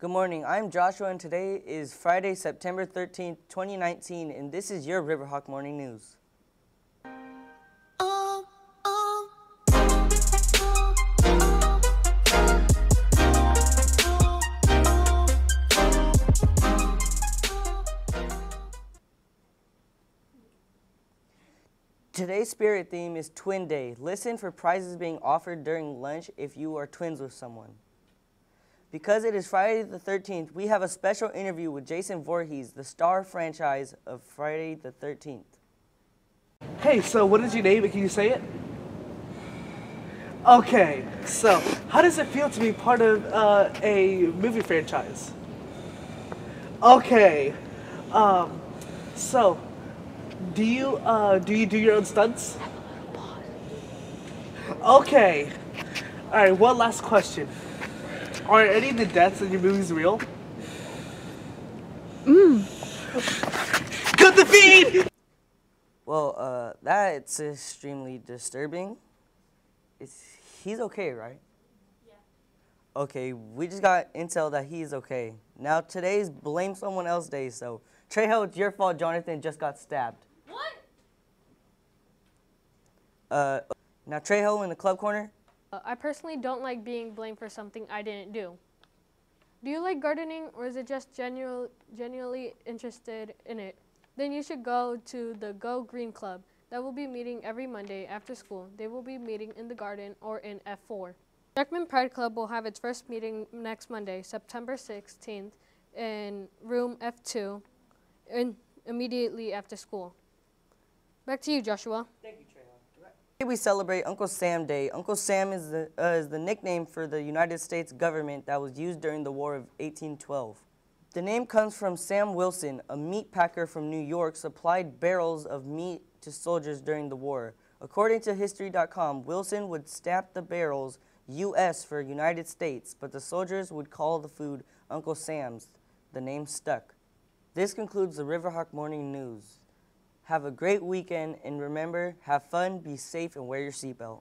Good morning. I'm Joshua, and today is Friday, September 13th, 2019, and this is your Riverhawk Morning News. Today's spirit theme is Twin Day. Listen for prizes being offered during lunch if you are twins with someone. Because it is Friday the 13th, we have a special interview with Jason Voorhees, the star franchise of Friday the 13th. Hey, so what is your name and can you say it? Okay, so how does it feel to be part of uh, a movie franchise? Okay, um, so do you uh, do you do your own stunts? Okay, all right. One last question: Are any of the deaths in your movies real? Mmm. Cut the feed. Well, uh, that's extremely disturbing. Is he's okay, right? Yeah. Okay, we just got intel that he's okay. Now today's blame someone else day, so Trejo, it's your fault. Jonathan just got stabbed. What? Uh, now Trejo in the club corner. Uh, I personally don't like being blamed for something I didn't do. Do you like gardening or is it just genu- genuinely interested in it? Then you should go to the Go Green Club. That will be meeting every Monday after school. They will be meeting in the garden or in F4. Beckman Pride Club will have its first meeting next Monday, September 16th, in room F2, in, immediately after school. Back to you, Joshua. Today we celebrate Uncle Sam Day. Uncle Sam is the, uh, is the nickname for the United States government that was used during the War of 1812. The name comes from Sam Wilson, a meat packer from New York, supplied barrels of meat to soldiers during the war. According to History.com, Wilson would stamp the barrels U.S. for United States, but the soldiers would call the food Uncle Sam's. The name stuck. This concludes the Riverhawk Morning News. Have a great weekend, and remember, have fun, be safe, and wear your seatbelt.